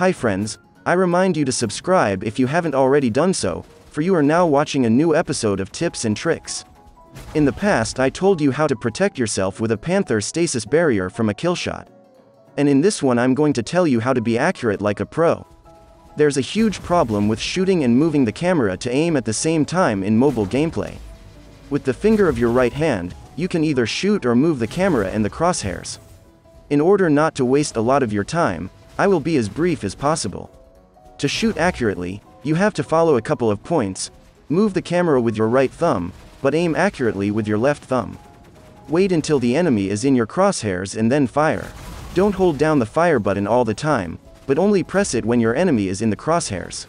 Hi friends, I remind you to subscribe if you haven't already done so, for you are now watching a new episode of Tips and Tricks. In the past I told you how to protect yourself with a Panther stasis barrier from a killshot. And in this one I'm going to tell you how to be accurate like a pro. There's a huge problem with shooting and moving the camera to aim at the same time in mobile gameplay. With the finger of your right hand, you can either shoot or move the camera and the crosshairs. In order not to waste a lot of your time, I will be as brief as possible. To shoot accurately, you have to follow a couple of points, move the camera with your right thumb, but aim accurately with your left thumb. Wait until the enemy is in your crosshairs and then fire. Don't hold down the fire button all the time, but only press it when your enemy is in the crosshairs.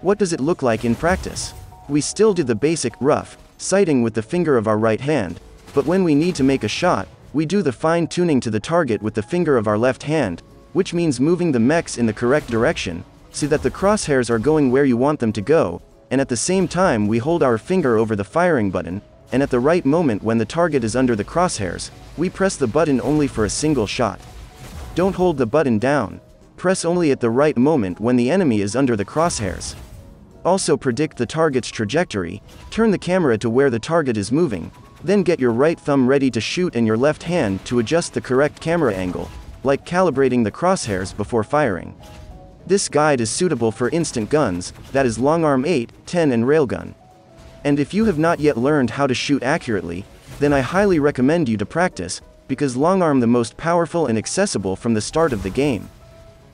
What does it look like in practice? We still do the basic, rough, sighting with the finger of our right hand, but when we need to make a shot, we do the fine tuning to the target with the finger of our left hand, which means moving the mechs in the correct direction, so that the crosshairs are going where you want them to go, and at the same time we hold our finger over the firing button, and at the right moment when the target is under the crosshairs, we press the button only for a single shot. Don't hold the button down. Press only at the right moment when the enemy is under the crosshairs. Also predict the target's trajectory, turn the camera to where the target is moving, then get your right thumb ready to shoot and your left hand to adjust the correct camera angle, like calibrating the crosshairs before firing. This guide is suitable for instant guns, that is Longarm 8, 10 and Railgun. And if you have not yet learned how to shoot accurately, then I highly recommend you to practice, because Longarm the most powerful and accessible from the start of the game.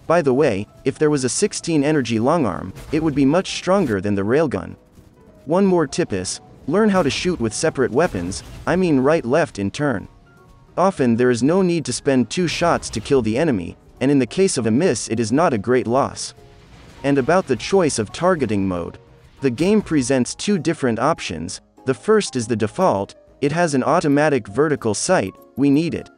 By the way, if there was a 16 energy longarm, it would be much stronger than the railgun. One more tip is, learn how to shoot with separate weapons, I mean right left in turn. Often there is no need to spend two shots to kill the enemy, and in the case of a miss it is not a great loss. And about the choice of targeting mode. The game presents two different options, the first is the default, it has an automatic vertical sight, we need it.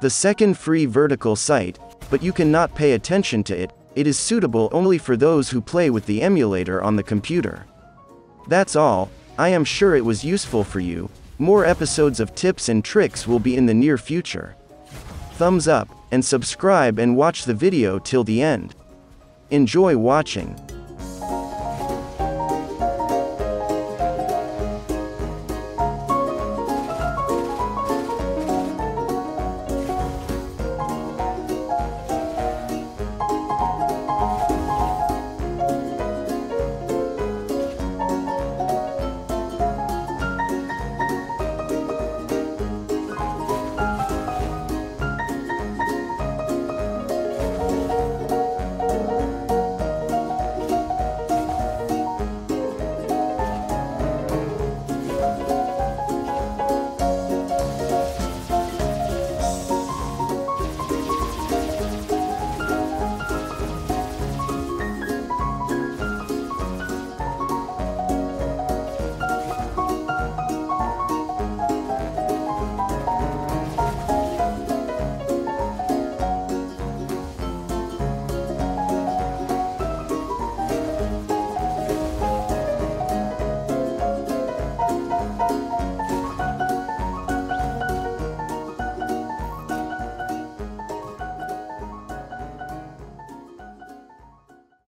The second free vertical sight, but you cannot pay attention to it, it is suitable only for those who play with the emulator on the computer. That's all, I am sure it was useful for you, more episodes of tips and tricks will be in the near future. Thumbs up, and subscribe and watch the video till the end. Enjoy watching.